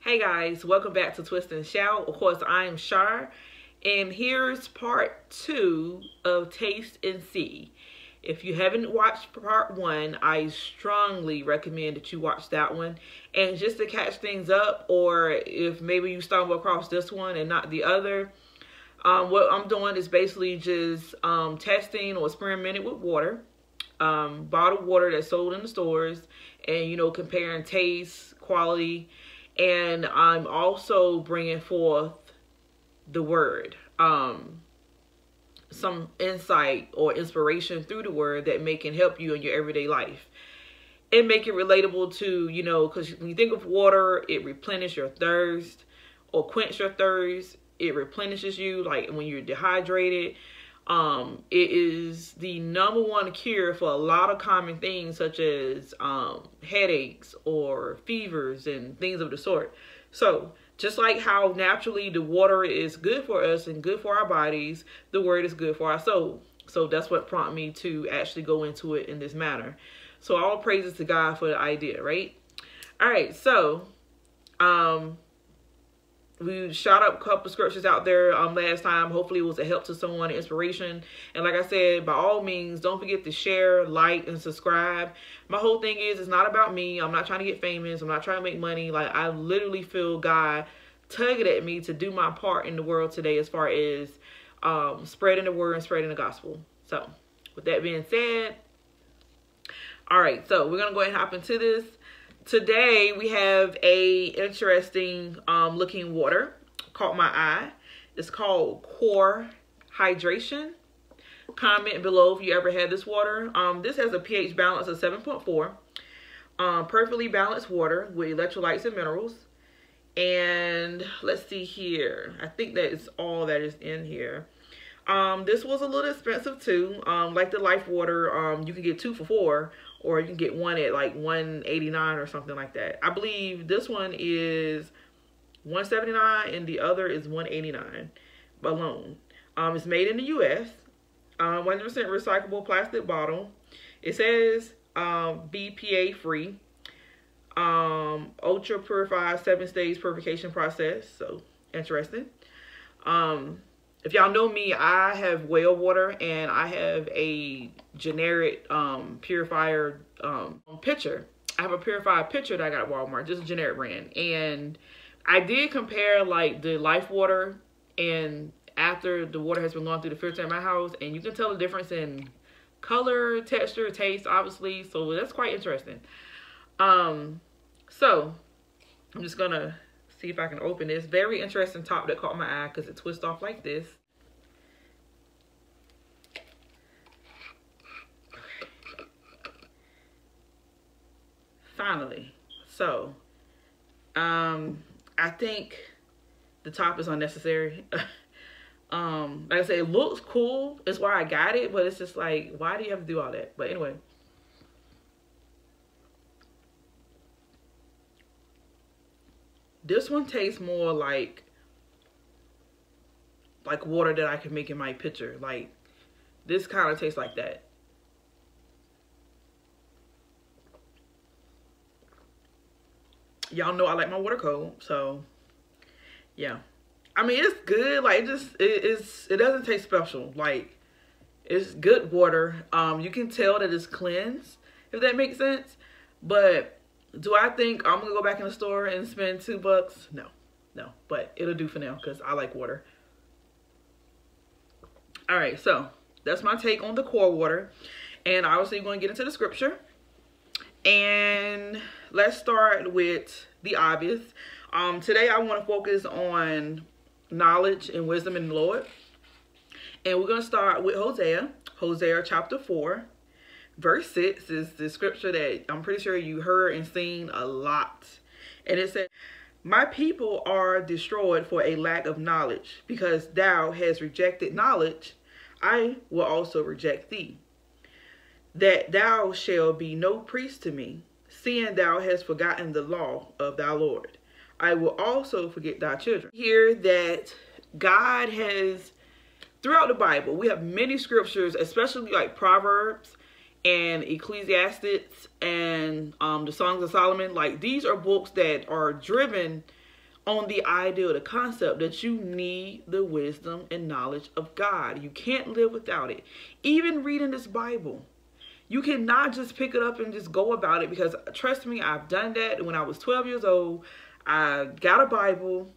Hey guys, welcome back to Twist and Shout. Of course, I am Shar, and here's part two of Taste and See. If you haven't watched part one, I strongly recommend that you watch that one. And just to catch things up, or if maybe you stumble across this one and not the other, um, what I'm doing is basically just um, testing or experimenting with water, um, bottled water that's sold in the stores, and you know comparing taste, quality, and I'm also bringing forth the word, um, some insight or inspiration through the word that may can help you in your everyday life and make it relatable to you know because when you think of water, it replenishes your thirst or quench your thirst. It replenishes you like when you're dehydrated. Um, it is the number one cure for a lot of common things such as um, headaches or fevers and things of the sort. So just like how naturally the water is good for us and good for our bodies, the word is good for our soul. So that's what prompted me to actually go into it in this manner. So all praises to God for the idea, right? All right, so um we shot up a couple scriptures out there um last time. Hopefully it was a help to someone inspiration. And like i said by all means don't forget to share like and subscribe. My whole thing is it's not about me. I'm not trying to get famous. I'm not trying to make money. Like i literally feel god tugging at me to do my part in the world today as far as um spreading the word and spreading the gospel. So with that being said all right. So we're gonna go ahead and hop into this today we have a interesting um, looking water. Caught my eye. It's called core hydration. Comment below if you ever had this water. Um, this has a ph balance of 7.4 um, perfectly balanced water with electrolytes and minerals. And let's see here. I think that is all that is in here. Um, this was a little expensive too. Um, like the life water um, you can get two for four or you can get one at like 189 or something like that. I believe this one is 179 and the other is 189 alone. Um, it's made in the U.S. 100% um, recyclable plastic bottle. It says um, BPA free. Um, ultra purified seven stage purification process. So interesting. Um, if y'all know me, I have well water and I have a generic um, purifier um, pitcher. I have a purified pitcher that I got at Walmart, just a generic brand. And I did compare like the life water and after the water has been going through the filter in my house and you can tell the difference in color, texture, taste, obviously. So that's quite interesting. Um, so I'm just gonna see if I can open this. Very interesting top that caught my eye because it twists off like this. Finally. So, um, I think the top is unnecessary. um, like I said, it looks cool. It's why I got it, but it's just like, why do you have to do all that? But anyway. This one tastes more like like water that I can make in my pitcher. Like this kind of tastes like that. Y'all know I like my water cold, so yeah. I mean, it's good. Like, it just, it, it's, it doesn't taste special. Like, it's good water. Um, you can tell that it's cleansed, if that makes sense. But do I think I'm gonna go back in the store and spend two bucks? No, no, but it'll do for now because I like water. All right, so that's my take on the core water. And obviously, we're gonna get into the scripture. And let's start with the obvious. Um, today, I want to focus on knowledge and wisdom in the Lord. And we're going to start with Hosea, Hosea chapter 4, verse 6 is the scripture that I'm pretty sure you heard and seen a lot. And it said, My people are destroyed for a lack of knowledge, because thou hast rejected knowledge, I will also reject thee. That thou shalt be no priest to me, seeing thou hast forgotten the law of thy Lord. I will also forget thy children. Here that God has, throughout the Bible, we have many scriptures, especially like Proverbs, and Ecclesiastes and um, the Songs of Solomon. Like these are books that are driven on the idea, the concept that you need the wisdom and knowledge of God. You can't live without it. Even reading this Bible, you cannot just pick it up and just go about it because trust me, I've done that when I was 12 years old. I got a Bible,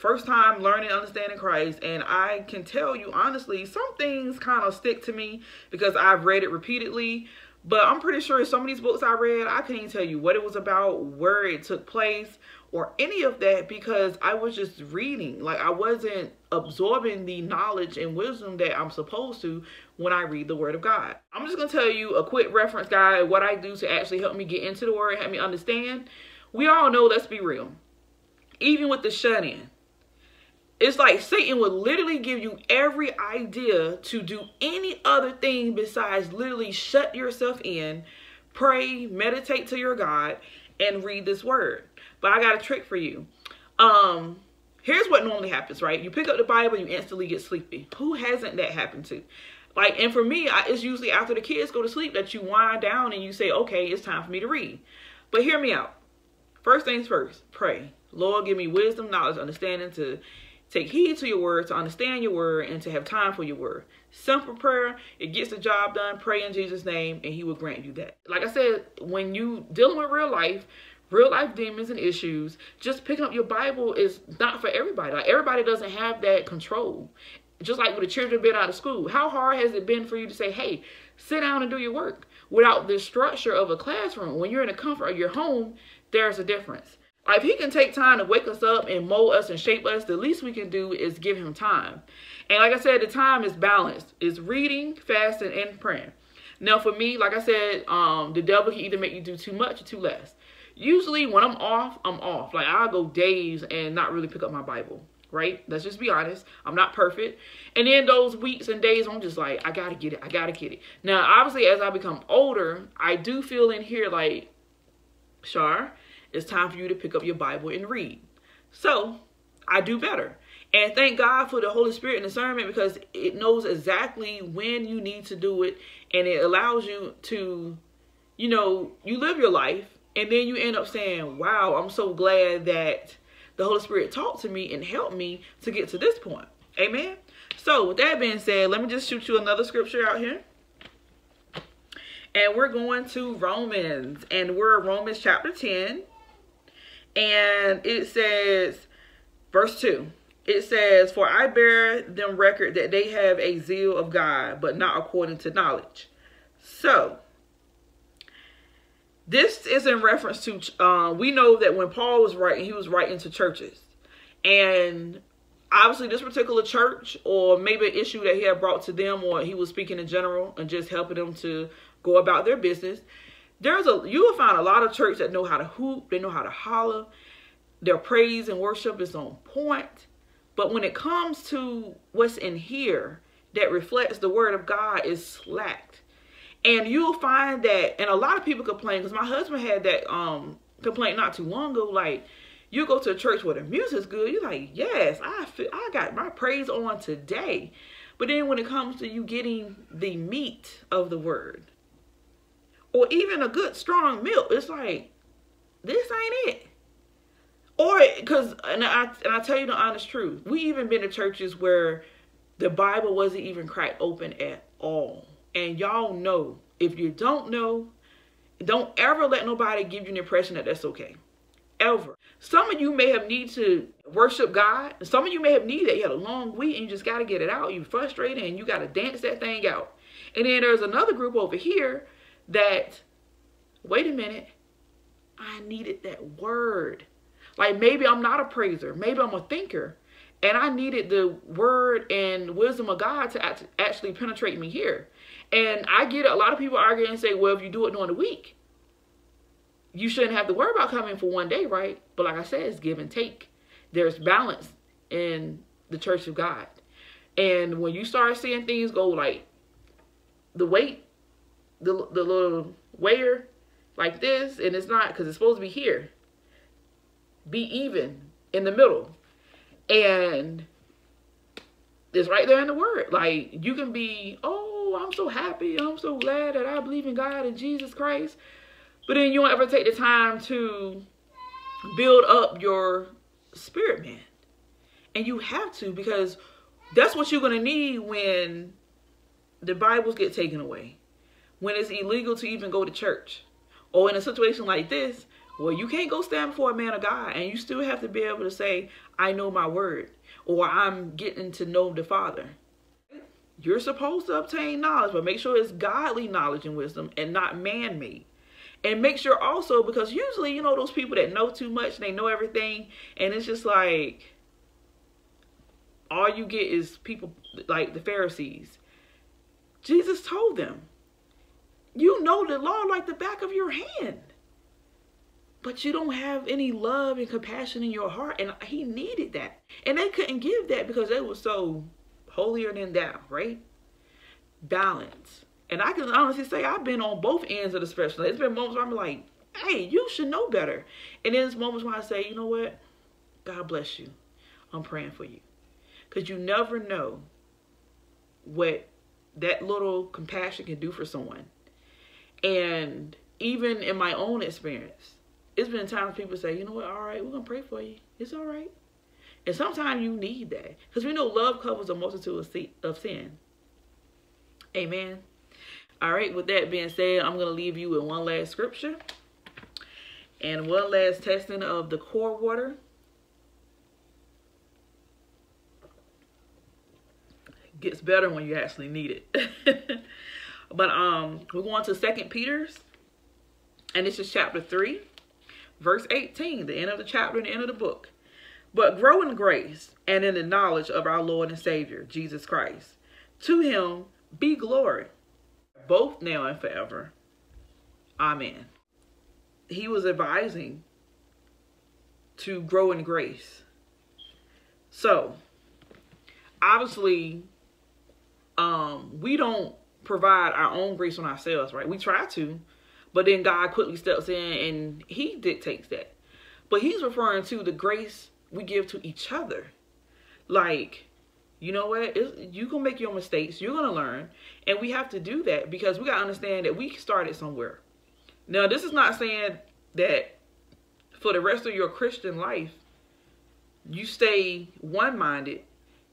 first time learning, understanding Christ, and I can tell you honestly, some things kind of stick to me because I've read it repeatedly. But I'm pretty sure some of these books I read, I couldn't even tell you what it was about, where it took place, or any of that because I was just reading. Like I wasn't absorbing the knowledge and wisdom that I'm supposed to when I read the word of God. I'm just gonna tell you a quick reference guide, what I do to actually help me get into the word, help me understand. We all know, let's be real. Even with the shut-in, it's like Satan would literally give you every idea to do any other thing besides literally shut yourself in, pray, meditate to your God, and read this word. But I got a trick for you. Um, here's what normally happens, right? You pick up the Bible, you instantly get sleepy. Who hasn't that happened to? Like, and for me, I, it's usually after the kids go to sleep that you wind down and you say, okay, it's time for me to read. But hear me out. First things first, pray. Lord, give me wisdom, knowledge, understanding to take heed to your word, to understand your word, and to have time for your word. Simple prayer, it gets the job done. Pray in Jesus' name, and he will grant you that. Like I said, when you dealing with real life, real life demons and issues, just picking up your Bible is not for everybody. Like everybody doesn't have that control. Just like with the children being out of school, how hard has it been for you to say, hey, sit down and do your work without the structure of a classroom? When you're in the comfort of your home, there's a difference. If he can take time to wake us up and mold us and shape us, the least we can do is give him time. And like I said, the time is balanced. It's reading, fasting, and praying. Now for me, like I said, um, the devil can either make you do too much or too less usually when I'm off, I'm off. Like I'll go days and not really pick up my Bible, right? Let's just be honest. I'm not perfect. And then those weeks and days, I'm just like, I gotta get it. I gotta get it. Now, obviously, as I become older, I do feel in here like, Shar, it's time for you to pick up your Bible and read. So I do better. And thank God for the Holy Spirit and discernment because it knows exactly when you need to do it and it allows you to, you know, you live your life and then you end up saying, wow, I'm so glad that the Holy Spirit talked to me and helped me to get to this point. Amen. So with that being said, let me just shoot you another scripture out here. And we're going to Romans. And we're Romans chapter 10. And it says, verse 2. It says, For I bear them record that they have a zeal of God, but not according to knowledge. So, this is in reference to, uh, we know that when Paul was writing, he was writing to churches. And obviously this particular church or maybe an issue that he had brought to them or he was speaking in general and just helping them to go about their business. There's a, you will find a lot of church that know how to hoop, they know how to holler. Their praise and worship is on point. But when it comes to what's in here that reflects the word of God is slacked. And you'll find that, and a lot of people complain, because my husband had that um complaint not too long ago, like, you go to a church where the music's good, you're like, yes, I feel, I got my praise on today. But then when it comes to you getting the meat of the word, or even a good strong milk, it's like, this ain't it. Or, because, and I, and I tell you the honest truth, we even been to churches where the Bible wasn't even cracked open at all. And y'all know, if you don't know, don't ever let nobody give you an impression that that's okay. Ever. Some of you may have need to worship God. Some of you may have need that you had a long week and you just got to get it out. You're frustrated and you got to dance that thing out. And then there's another group over here that, wait a minute, I needed that word. Like maybe I'm not a praiser. Maybe I'm a thinker. And I needed the word and wisdom of God to actually penetrate me here. And I get. A lot of people argue and say, well, if you do it during the week, you shouldn't have to worry about coming for one day, right? But like I said, it's give and take. There's balance in the church of God. And when you start seeing things go like the weight, the, the little weigher like this, and it's not because it's supposed to be here. Be even in the middle. And it's right there in the word. Like you can be, oh, I'm so happy. I'm so glad that I believe in God and Jesus Christ. But then you don't ever take the time to build up your spirit man. And you have to because that's what you're going to need when the Bibles get taken away. When it's illegal to even go to church. Or in a situation like this, well, you can't go stand before a man of God and you still have to be able to say, I know my word or I'm getting to know the Father. You're supposed to obtain knowledge, but make sure it's godly knowledge and wisdom and not man made. And make sure also, because usually, you know, those people that know too much, they know everything, and it's just like all you get is people like the Pharisees. Jesus told them, You know the law like the back of your hand. But you don't have any love and compassion in your heart and he needed that. And they couldn't give that because they were so holier than thou right? Balance. And i can honestly say i've been on both ends of the spectrum. It's been moments where i'm like hey you should know better. And then there's moments where i say you know what? God bless you. I'm praying for you. Because you never know what that little compassion can do for someone and even in my own experience it's been times people say, you know what, all right, we're going to pray for you. It's all right. And sometimes you need that. Because we know love covers a multitude of sin. Amen. All right, with that being said, I'm going to leave you with one last scripture. And one last testing of the core water. gets better when you actually need it. but um, we're going to Second Peter's. And this is chapter 3 verse 18, the end of the chapter and the end of the book. But grow in grace and in the knowledge of our Lord and Savior, Jesus Christ. To him be glory, both now and forever. Amen. He was advising to grow in grace. So, obviously, um, we don't provide our own grace on ourselves, right? We try to, but then God quickly steps in and he dictates that. But he's referring to the grace we give to each other. Like, you know what? It's, you can make your mistakes. You're going to learn. And we have to do that because we got to understand that we started somewhere. Now, this is not saying that for the rest of your Christian life, you stay one-minded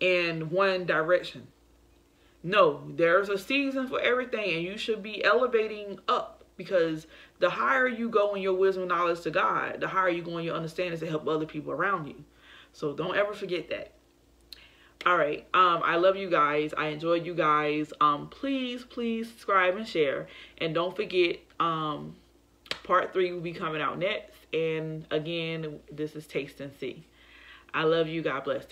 in one direction. No, there's a season for everything and you should be elevating up because the higher you go in your wisdom and knowledge to God, the higher you go in your understanding to help other people around you. So don't ever forget that. All right. Um, I love you guys. I enjoyed you guys. Um, please, please subscribe and share. And don't forget, um, part three will be coming out next. And again, this is Taste and See. I love you. God bless.